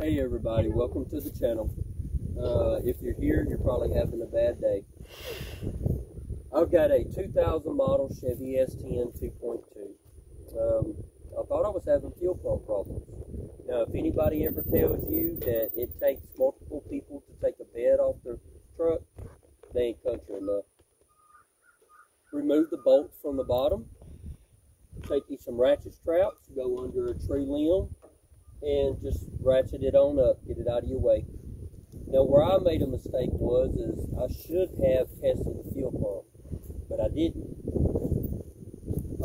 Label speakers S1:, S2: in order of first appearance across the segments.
S1: Hey everybody, welcome to the channel. Uh, if you're here, you're probably having a bad day. I've got a 2000 model Chevy S10 2.2. Um, I thought I was having fuel pump problems. Now, if anybody ever tells you that it takes multiple people to take a bed off their truck, they ain't country enough. Remove the bolts from the bottom. Take you some ratchet straps, go under a tree limb, and just ratchet it on up, get it out of your way. Now, where I made a mistake was is I should have tested the fuel pump, but I didn't.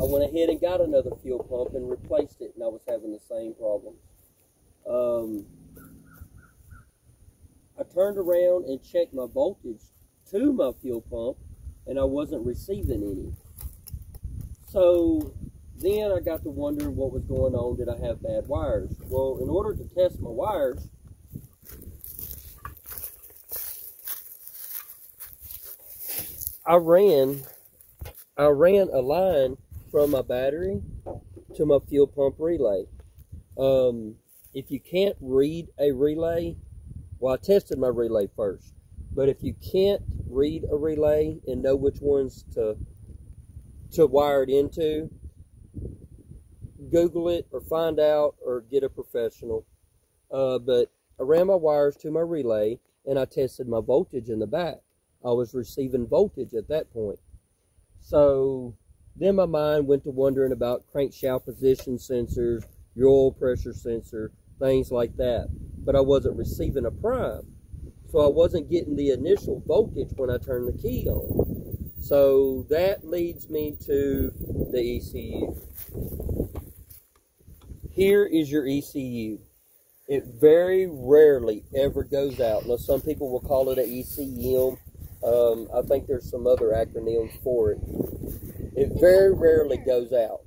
S1: I went ahead and got another fuel pump and replaced it, and I was having the same problem. Um, I turned around and checked my voltage to my fuel pump, and I wasn't receiving any. So then I got to wondering what was going on. Did I have bad wires? Well, in order to test my wires, I ran I ran a line from my battery to my fuel pump relay. Um, if you can't read a relay, well, I tested my relay first. But if you can't read a relay and know which ones to to wire it into, Google it or find out or get a professional. Uh, but I ran my wires to my relay and I tested my voltage in the back. I was receiving voltage at that point. So then my mind went to wondering about crankshaft position sensors, your oil pressure sensor, things like that. But I wasn't receiving a prime. So I wasn't getting the initial voltage when I turned the key on. So that leads me to the ECU. Here is your ECU. It very rarely ever goes out. Now, some people will call it an ECM. Um, I think there's some other acronyms for it. It very rarely goes out,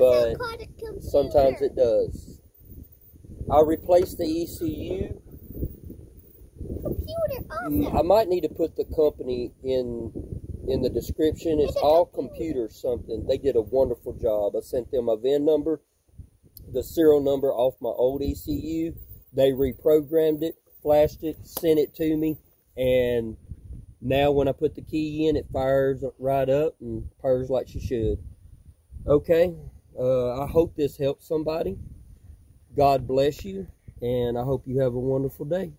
S1: But
S2: called a computer.
S1: sometimes it does. I replaced the ECU.
S2: Computer
S1: Mm,
S2: also.
S1: I might need to put the company in in the description. It's all computer something. They did a wonderful job. I sent them a VIN number, the serial number off my old ECU. They reprogrammed it, flashed it, sent it to me, and now when I put the key in, it fires right up and purrs like she should. Okay, uh, I hope this helps somebody. God bless you, and I hope you have a wonderful day.